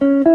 Thank